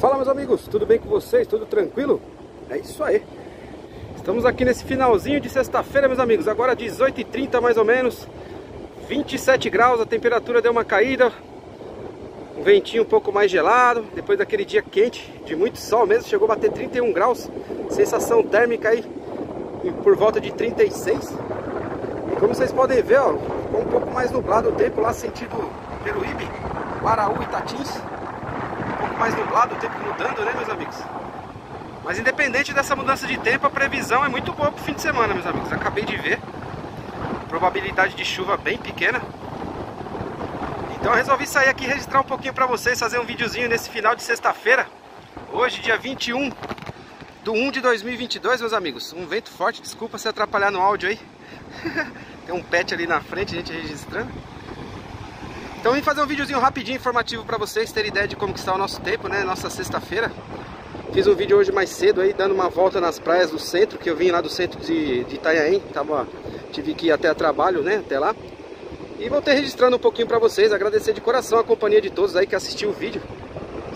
Fala meus amigos, tudo bem com vocês? Tudo tranquilo? É isso aí. Estamos aqui nesse finalzinho de sexta-feira meus amigos. Agora 18h30 mais ou menos. 27 graus, a temperatura deu uma caída. Um ventinho um pouco mais gelado. Depois daquele dia quente, de muito sol mesmo Chegou a bater 31 graus. Sensação térmica aí Por volta de 36 E como vocês podem ver, ó Ficou um pouco mais nublado o tempo lá Sentido Peruíbe, Paraú e Tatins mais nublado, o tempo mudando, né, meus amigos? Mas independente dessa mudança de tempo, a previsão é muito boa pro fim de semana, meus amigos. Acabei de ver. Probabilidade de chuva bem pequena. Então eu resolvi sair aqui registrar um pouquinho pra vocês, fazer um videozinho nesse final de sexta-feira. Hoje, dia 21 do 1 de 2022, meus amigos. Um vento forte, desculpa se atrapalhar no áudio aí. Tem um pet ali na frente, a gente registrando. Então vim fazer um videozinho rapidinho, informativo para vocês terem ideia de como que está o nosso tempo, né? Nossa sexta-feira. Fiz um vídeo hoje mais cedo aí, dando uma volta nas praias do centro, que eu vim lá do centro de, de Itanhaém, tava, tive que ir até a trabalho, né, até lá. E voltei registrando um pouquinho para vocês, agradecer de coração a companhia de todos aí que assistiu o vídeo.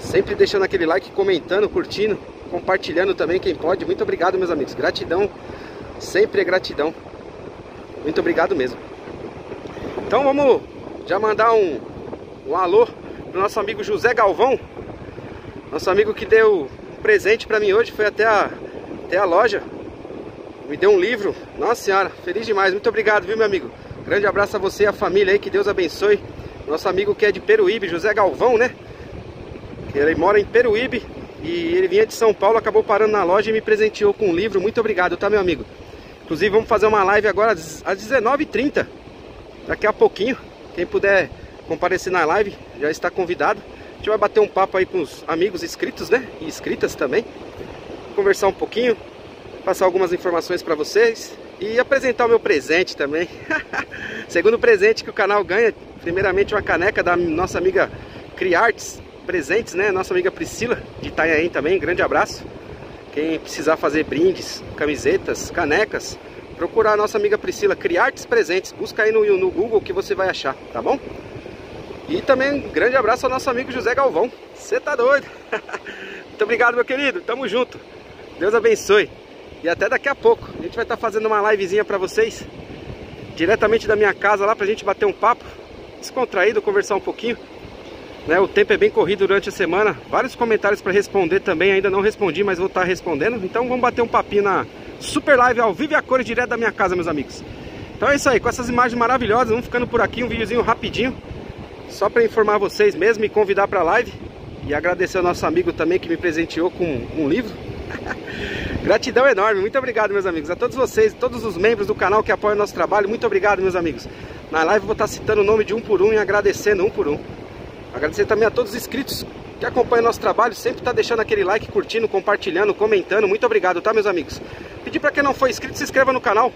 Sempre deixando aquele like, comentando, curtindo, compartilhando também quem pode. Muito obrigado, meus amigos. Gratidão, sempre é gratidão. Muito obrigado mesmo. Então vamos já mandar um, um alô pro nosso amigo José Galvão, nosso amigo que deu um presente para mim hoje, foi até a, até a loja, me deu um livro, nossa senhora, feliz demais, muito obrigado, viu meu amigo? Grande abraço a você e a família aí, que Deus abençoe. Nosso amigo que é de Peruíbe, José Galvão, né? Ele mora em Peruíbe e ele vinha de São Paulo, acabou parando na loja e me presenteou com um livro. Muito obrigado, tá, meu amigo? Inclusive, vamos fazer uma live agora às 19h30, daqui a pouquinho. Quem puder comparecer na live já está convidado. A gente vai bater um papo aí com os amigos inscritos, né? E inscritas também. Conversar um pouquinho, passar algumas informações para vocês e apresentar o meu presente também. Segundo presente que o canal ganha, primeiramente uma caneca da nossa amiga Criartes Presentes, né? Nossa amiga Priscila de Itanhaém também, grande abraço. Quem precisar fazer brindes, camisetas, canecas, procurar a nossa amiga Priscila, Criartes Presentes. Busca aí no, no Google que você vai achar, tá bom? E também um grande abraço ao nosso amigo José Galvão. Você tá doido? Muito obrigado, meu querido. Tamo junto. Deus abençoe. E até daqui a pouco. A gente vai estar tá fazendo uma livezinha pra vocês. Diretamente da minha casa lá pra gente bater um papo. Descontraído, conversar um pouquinho. Né, o tempo é bem corrido durante a semana. Vários comentários para responder também. Ainda não respondi, mas vou estar tá respondendo. Então vamos bater um papinho na super live ao vivo e a cores direto da minha casa, meus amigos. Então é isso aí, com essas imagens maravilhosas, vamos ficando por aqui, um videozinho rapidinho. Só para informar vocês mesmo e convidar para a live. E agradecer ao nosso amigo também que me presenteou com um livro. Gratidão enorme, muito obrigado meus amigos. A todos vocês, todos os membros do canal que apoiam o nosso trabalho, muito obrigado meus amigos. Na live vou estar citando o nome de um por um e agradecendo um por um. Agradecer também a todos os inscritos que acompanham nosso trabalho, sempre está deixando aquele like, curtindo, compartilhando, comentando. Muito obrigado, tá meus amigos? Pedir para quem não for inscrito, se inscreva no canal.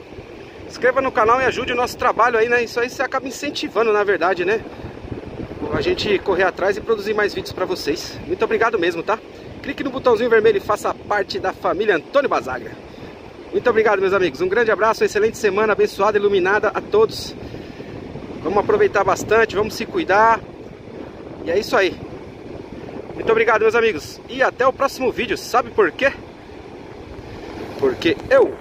Inscreva no canal e ajude o nosso trabalho aí, né? Isso aí você acaba incentivando, na verdade, né? A gente correr atrás e produzir mais vídeos para vocês. Muito obrigado mesmo, tá? Clique no botãozinho vermelho e faça parte da família Antônio Basagra. Muito obrigado, meus amigos. Um grande abraço, uma excelente semana, abençoada, iluminada a todos. Vamos aproveitar bastante, vamos se cuidar. E é isso aí. Muito obrigado, meus amigos. E até o próximo vídeo. Sabe por quê? Porque eu